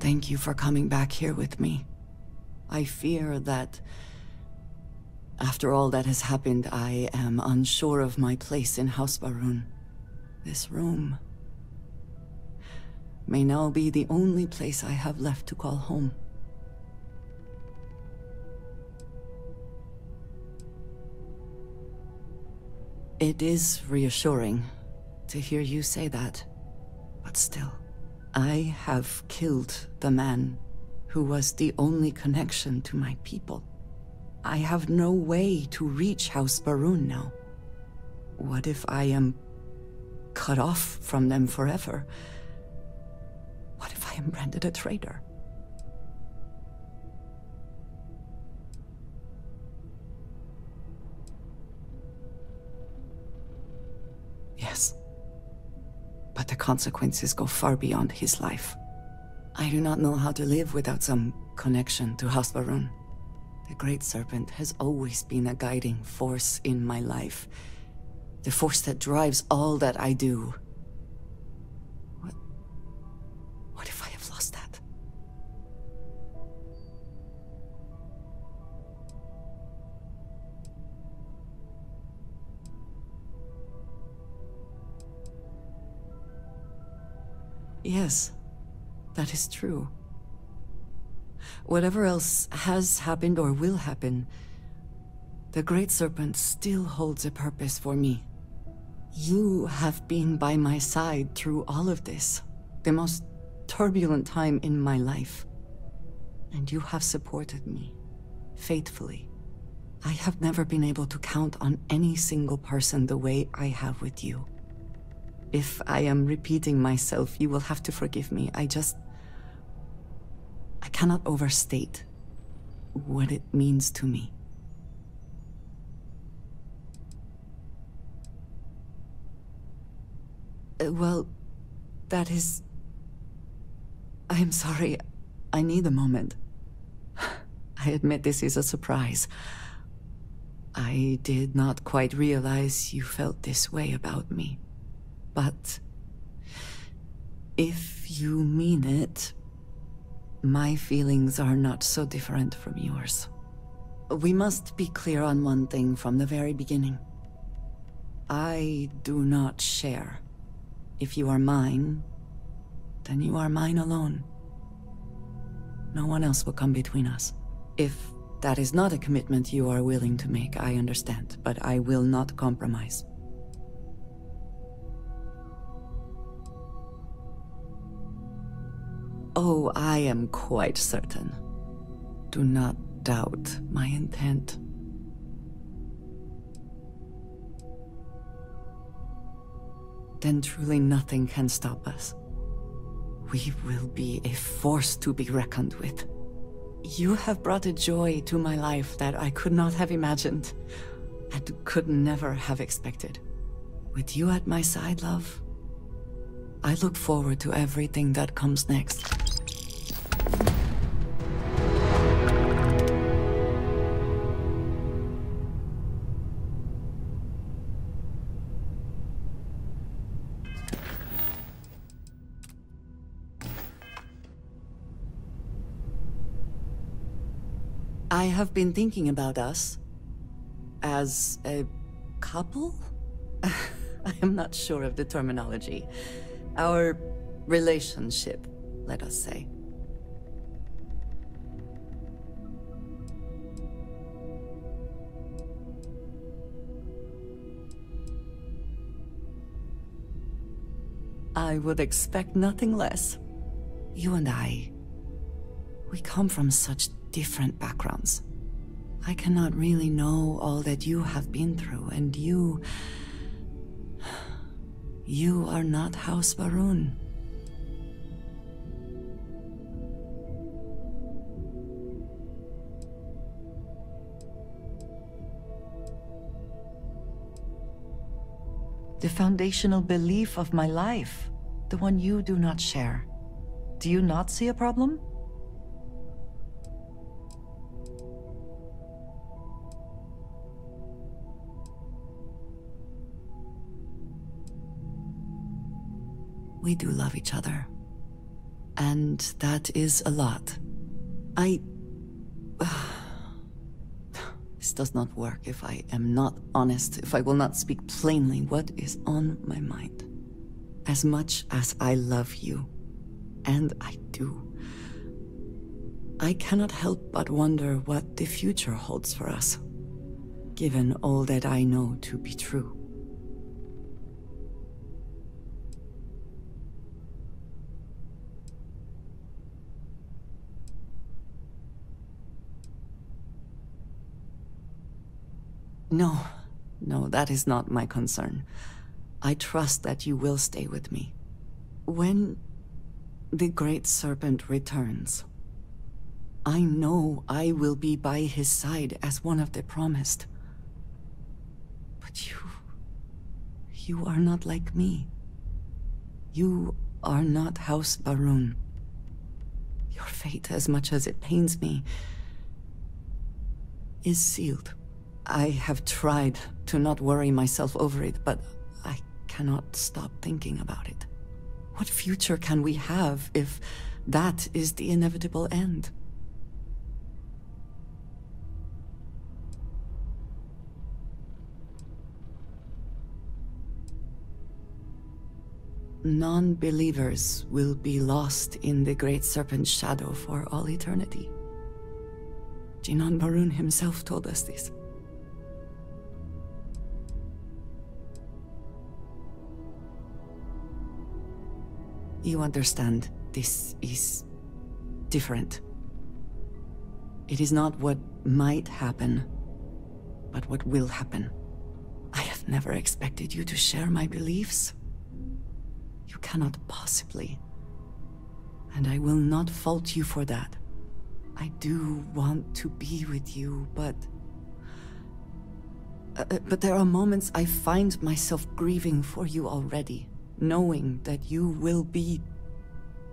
Thank you for coming back here with me. I fear that... After all that has happened, I am unsure of my place in House Va'ruun. This room... may now be the only place I have left to call home. It is reassuring to hear you say that, but still. I have killed the man who was the only connection to my people. I have no way to reach House Va'ruun now. What if I am cut off from them forever? What if I am branded a traitor? Consequences go far beyond his life. I do not know how to live without some connection to House. The Great Serpent has always been a guiding force in my life. The force that drives all that I do. Yes, that is true. Whatever else has happened or will happen, the Great Serpent still holds a purpose for me. You have been by my side through all of this, the most turbulent time in my life. And you have supported me, faithfully. I have never been able to count on any single person the way I have with you. If I am repeating myself, you will have to forgive me. I just... I cannot overstate what it means to me. Uh, well, that is... I am sorry. I need a moment. I admit this is a surprise. I did not quite realize you felt this way about me. But... If you mean it, my feelings are not so different from yours. We must be clear on one thing from the very beginning. I do not share. If you are mine, then you are mine alone. No one else will come between us. If that is not a commitment you are willing to make, I understand, but I will not compromise. Oh, I am quite certain. Do not doubt my intent. Then truly nothing can stop us. We will be a force to be reckoned with. You have brought a joy to my life that I could not have imagined, and could never have expected. With you at my side, love, I look forward to everything that comes next. I have been thinking about us as a couple? I am not sure of the terminology. Our relationship, let us say. I would expect nothing less. You and I, we come from such different backgrounds. I cannot really know all that you have been through, and you... You are not House Va'ruun. The foundational belief of my life, the one you do not share. Do you not see a problem? We do love each other. And that is a lot. I. this does not work if I am not honest, if I will not speak plainly what is on my mind. As much as I love you, and I do, I cannot help but wonder what the future holds for us, given all that I know to be true. No, no, that is not my concern. I trust that you will stay with me. When the Great Serpent returns, I know I will be by his side as one of the promised. But you... You are not like me. You are not House Va'ruun. Your fate, as much as it pains me, is sealed. I have tried to not worry myself over it, but I cannot stop thinking about it. What future can we have if that is the inevitable end? Non-believers will be lost in the Great Serpent's shadow for all eternity. Jinan Va'ruun himself told us this. You understand, this is different. It is not what might happen, but what will happen. I have never expected you to share my beliefs. You cannot possibly. And I will not fault you for that. I do want to be with you, but... Uh, uh but there are moments I find myself grieving for you already knowing that you will be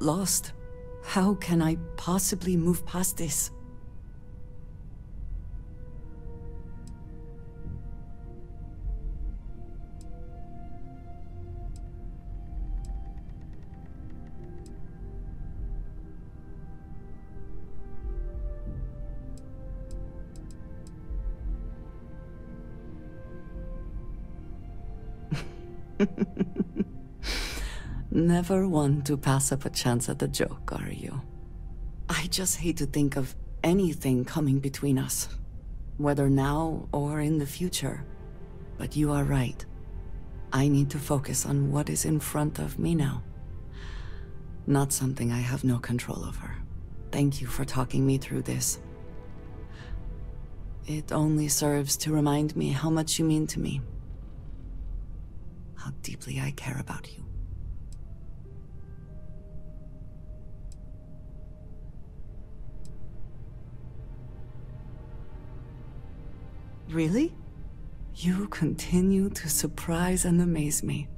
lost. How can I possibly move past this? Never one to pass up a chance at a joke, are you? I just hate to think of anything coming between us. Whether now or in the future. But you are right. I need to focus on what is in front of me now. Not something I have no control over. Thank you for talking me through this. It only serves to remind me how much you mean to me. How deeply I care about you. Really? You continue to surprise and amaze me.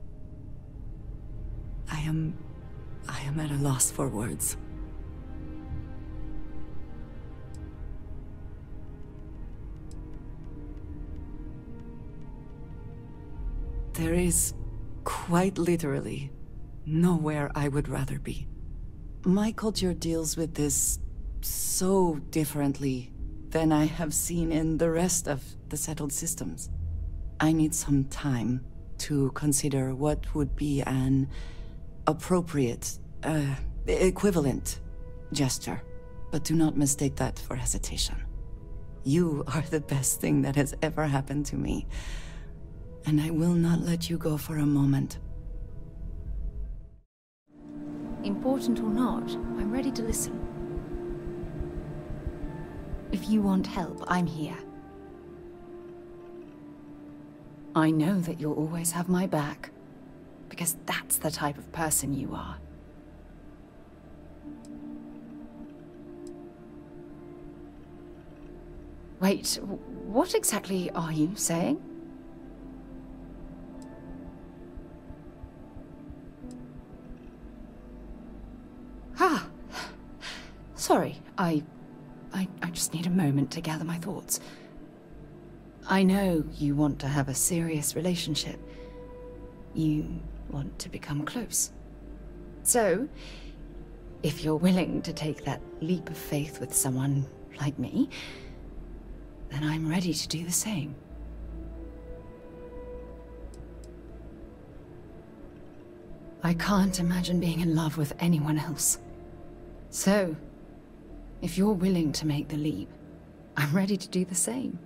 I am... I am at a loss for words. There is, quite literally, nowhere I would rather be. My culture deals with this so differently than I have seen in the rest of the settled systems. I need some time to consider what would be an appropriate, uh, equivalent gesture. But do not mistake that for hesitation. You are the best thing that has ever happened to me. And I will not let you go for a moment. Important or not, I'm ready to listen. If you want help, I'm here. I know that you'll always have my back, because that's the type of person you are. Wait, what exactly are you saying? Ah, sorry, I I, I just need a moment to gather my thoughts. I know you want to have a serious relationship. You want to become close. So, if you're willing to take that leap of faith with someone like me, then I'm ready to do the same. I can't imagine being in love with anyone else. So, if you're willing to make the leap, I'm ready to do the same.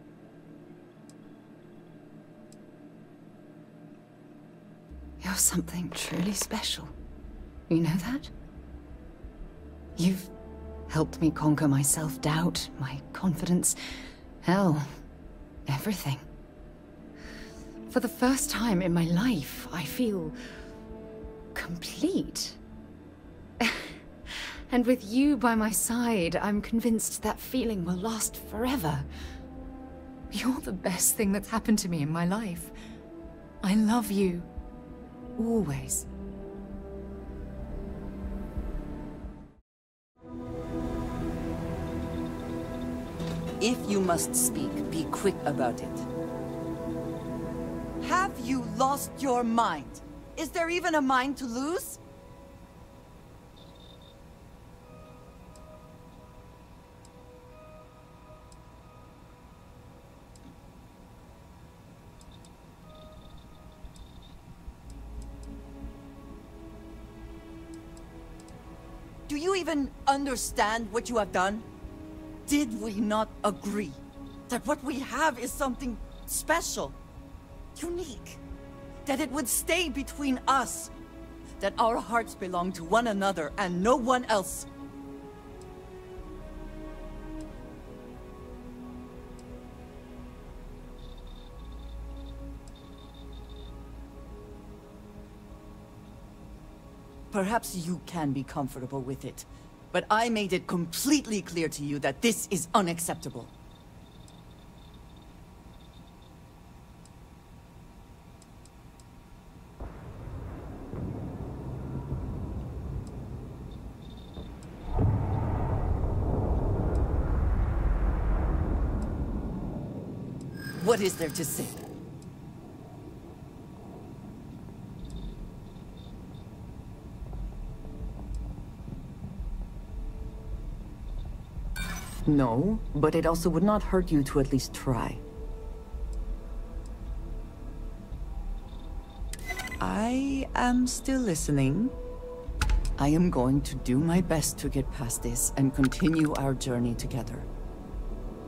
You're something truly special. You know that? You've helped me conquer my self-doubt, my confidence, hell, everything. For the first time in my life, I feel... complete. and with you by my side, I'm convinced that feeling will last forever. You're the best thing that's happened to me in my life. I love you. Always. If you must speak, be quick about it. Have you lost your mind? Is there even a mind to lose? Understand what you have done? Did we not agree that what we have is something special, unique, that it would stay between us, that our hearts belong to one another and no one else? Perhaps you can be comfortable with it, but I made it completely clear to you that this is unacceptable. What is there to say? No, but it also would not hurt you to at least try. I am still listening. I am going to do my best to get past this and continue our journey together.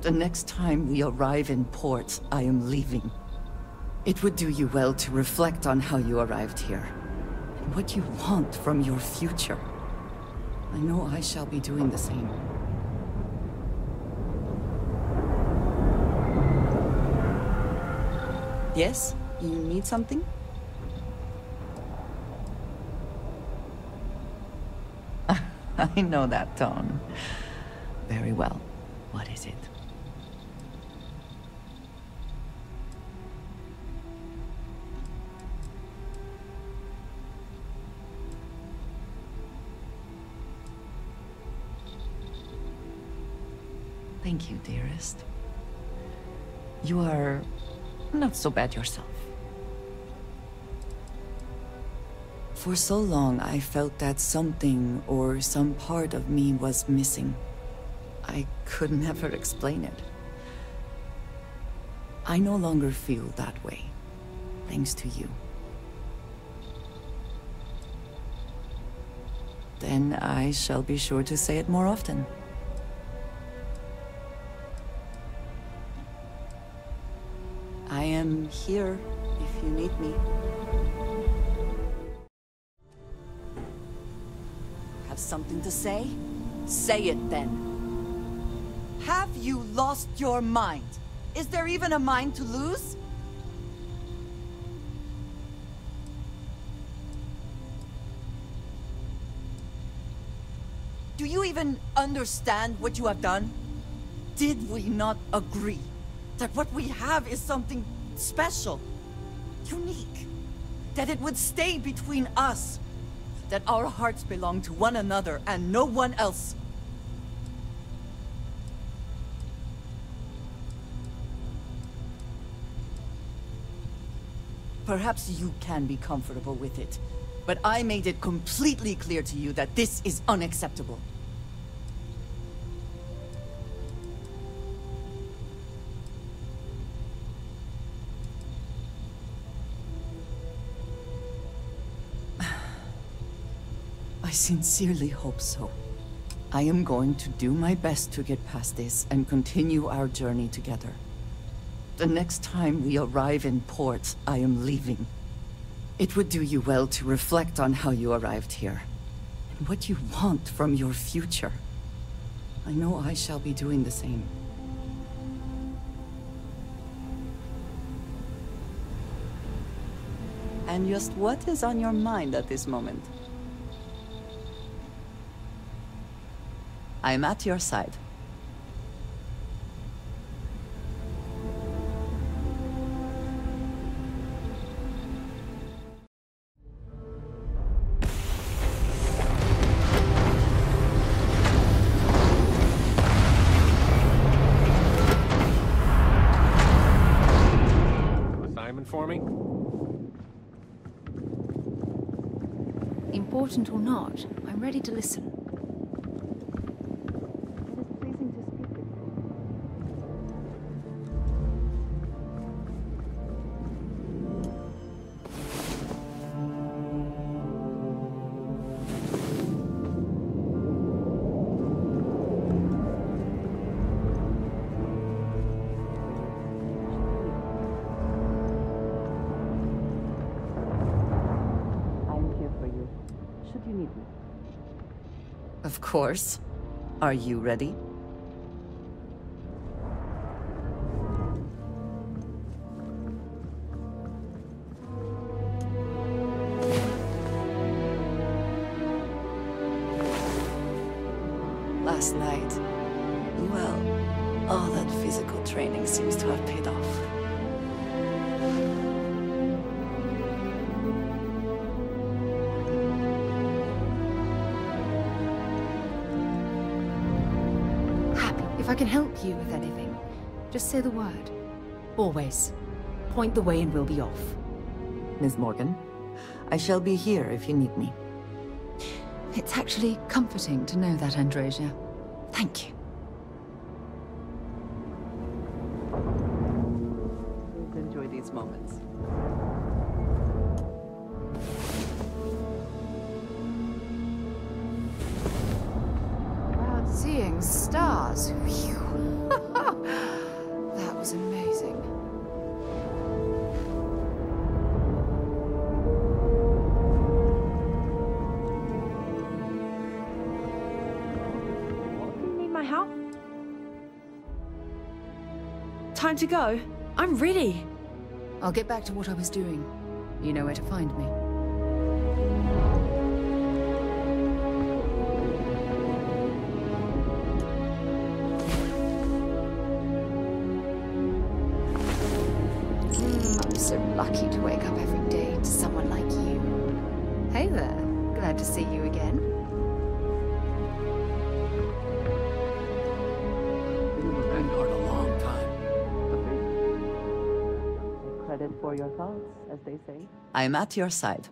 The next time we arrive in port, I am leaving. It would do you well to reflect on how you arrived here, and what you want from your future. I know I shall be doing the same. Yes? You need something? I know that tone. Very well. What is it? Thank you, dearest. You are not so bad yourself. For so long, I felt that something or some part of me was missing. I could never explain it. I no longer feel that way, thanks to you. Then I shall be sure to say it more often. Am here if you need me. Have something to say? Say it then. Have you lost your mind? Is there even a mind to lose? Do you even understand what you have done? Did we not agree that what we have is something special, unique, that it would stay between us, that our hearts belong to one another and no one else? Perhaps you can be comfortable with it, But I made it completely clear to you that this is unacceptable. I sincerely hope so. I am going to do my best to get past this and continue our journey together. The next time we arrive in port, I am leaving. It would do you well to reflect on how you arrived here, and what you want from your future. I know I shall be doing the same. And just what is on your mind at this moment? I'm at your side. Assignment for me? Important or not, I'm ready to listen. Course. Are you ready? If I can help you with anything, just say the word. Always. Point the way and we'll be off. Ms. Morgan, I shall be here if you need me. It's actually comforting to know that, Andreja. Thank you. Time to go. I'm ready. I'll get back to what I was doing. You know where to find me. For your thoughts, as they say. I'm at your side.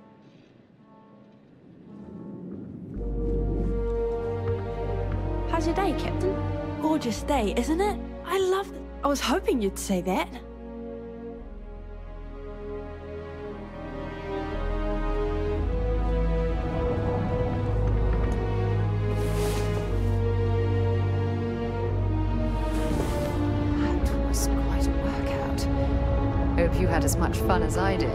How's your day, Captain? Gorgeous day, isn't it? I love it. I was hoping you'd say that. That I did.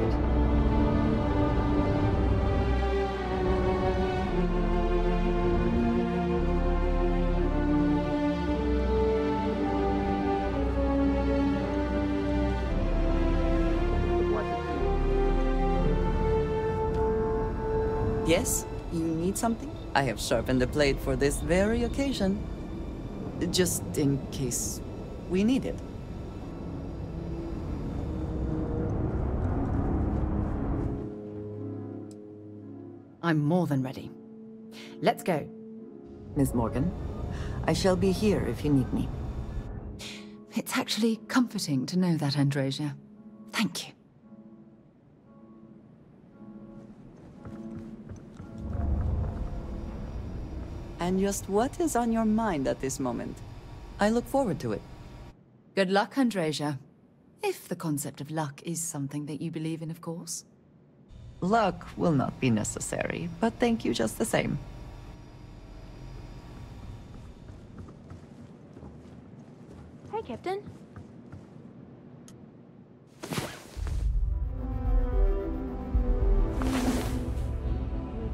Yes? You need something? I have sharpened the blade for this very occasion. Just in case we need it. I'm more than ready. Let's go. Miss Morgan, I shall be here if you need me. It's actually comforting to know that, Andreja. Thank you. And just what is on your mind at this moment? I look forward to it. Good luck, Andreja. If the concept of luck is something that you believe in, of course. Luck will not be necessary, but thank you just the same. Hey, Captain.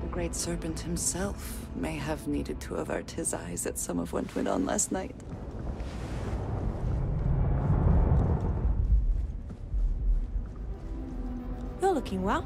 The Great Serpent himself may have needed to avert his eyes at some of what went on last night. You're looking well.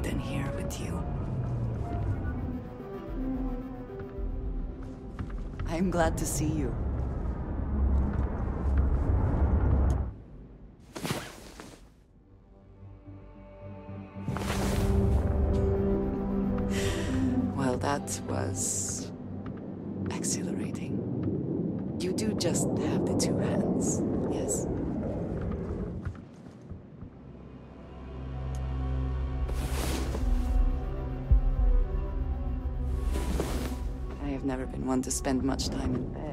Than here with you. I'm glad to see you. Spend much time in bed,